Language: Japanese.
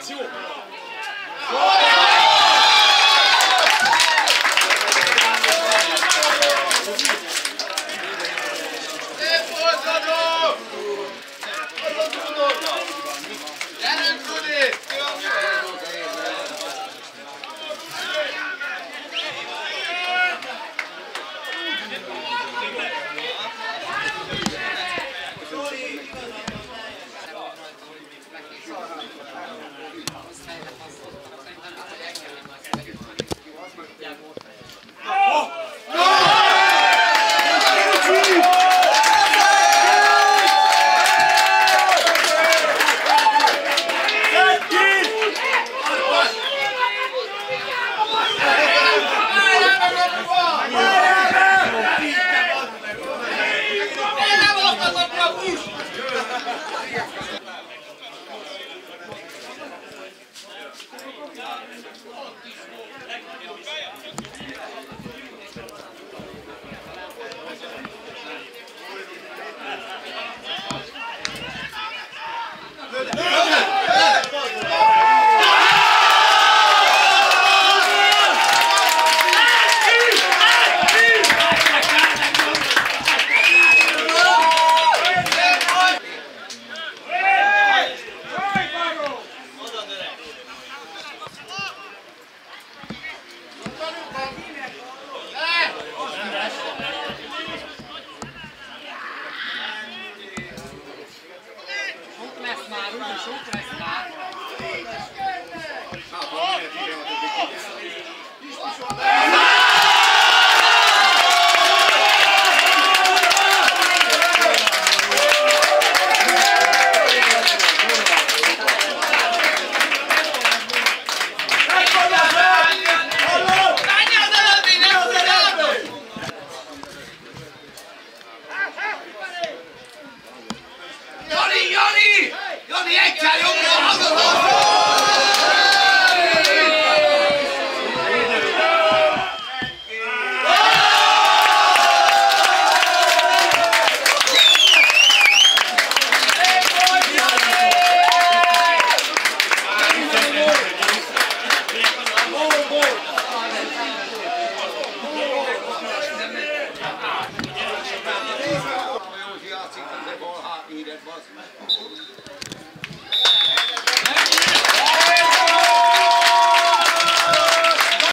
足を Oh, 手感 hot that must.